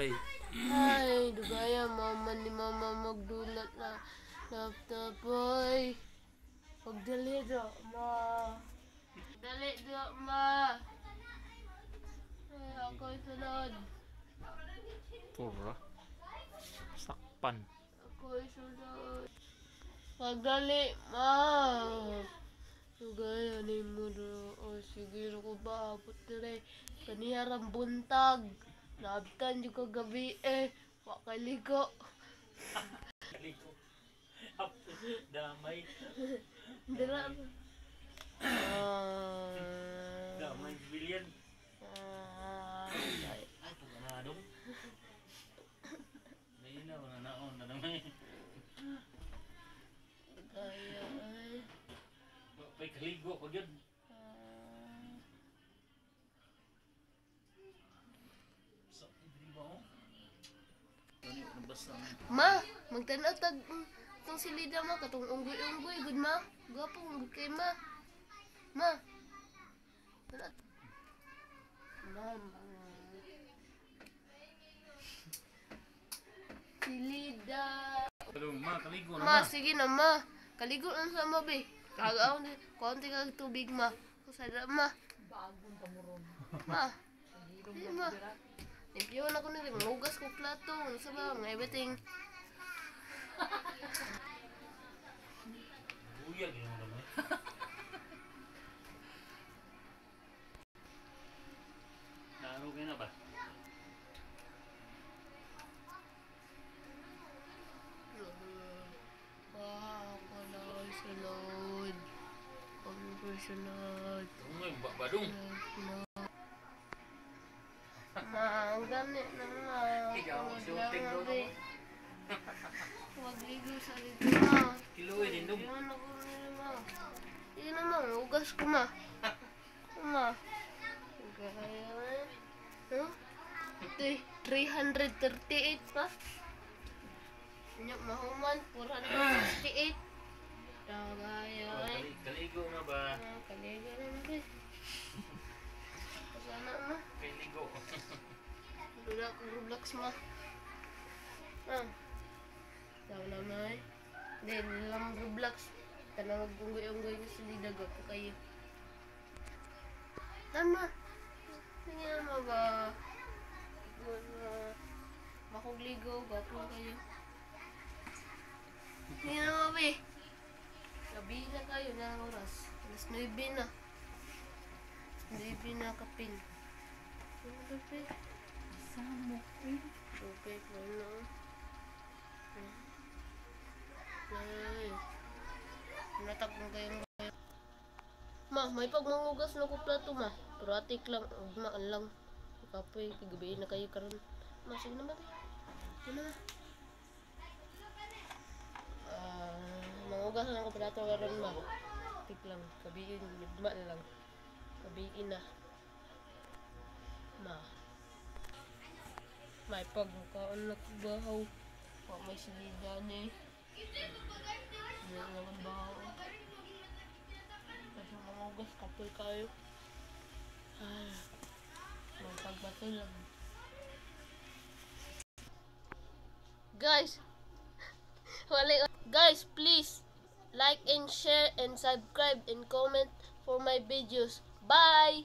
Play. Ay, dugaya mama ni mama magdulat na laptop boy. Pagdali do, ma. Dali do, ma. Ay, ako'y sunod. Pura. Sakpan. Ako'y sunod. Pagdali, ma. Dugaya ni mo do. O, sige ko ba, dire. Kaniharang buntag. Nabtan yung kagabi eh. Wakaligo. Kaliko. Damay. Dira. Ah. Damay billion. Ah. Ay, panganadong. Ngayon na, mga naon na naman. Kaya ay. Pa'y kaligo ko yun. Ah. Sa hindi ba ako? Ang Ma, magtanaw tag tong silida ma katong unggoy-unggoy gud ma. Gapo unggoy kay ma. Ma. Tanaw. Mama. Silida. Pero ma, kaligo na Ma, ma. sige na ma. Kaligo lang sa ma be. Kagaw ni konti kag tubig ma. Kusada ma. Ma. Sige ma. Limpyo na ko ni Magugas ko plato. Ano sa ba? Mga everything. Buyag yun naman. Naano kayo na ba? Wow, kalay sa ang ganit na ma. Ikaw, Huwag shooting lang, daw abe. naman. Huwag ligo sa dito ma. Kiloy din dong. Yun ako nila ma. Yun naman, ugas ko ma. Ma. Gaya eh. Huh? Ito eh, 338 pa. Inyak mahuman, 468. Gaya eh. Kali- Kaligo na ba? Ah, kaliga naman eh. Sana ma. Kaligo. Ko Roblox ma. Ah. Tahu na ma eh. Then, lang Roblox. Tanawag unggoy-unggoy na sa lidag ako kayo. Tama. Sige ma ba? Wala. Makugligo, gapo kayo. Sige na ma be. Gabi na kayo na oras. Alas 9 na. 9 na kapin. Ano ba Kayong bayan. Ma, may pagmangugas na ko plato ma. Pero atik lang, ugma lang. Kapoy, kagabi na kayo karon. Ma, sige na ba? be? Sige na. Ah, mangugas na ko plato karon ma. Atik lang, kabiin, ugma lang. Kabiin na. Ma. May pagkaon na bahaw. Wa may silida ni. Hindi naman bahaw. Kapoy kayo. Ay. May pagbato lang. Guys. Wala Guys, please like and share and subscribe and comment for my videos. Bye!